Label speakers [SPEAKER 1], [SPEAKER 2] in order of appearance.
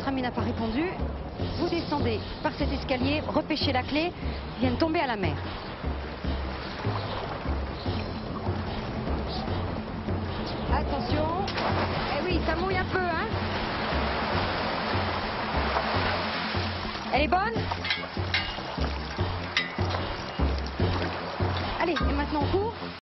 [SPEAKER 1] votre ami n'a pas répondu, vous descendez par cet escalier, repêchez la clé, vienne tomber à la mer. Attention. Eh oui, ça mouille un peu, hein Elle est bonne Allez, et maintenant on court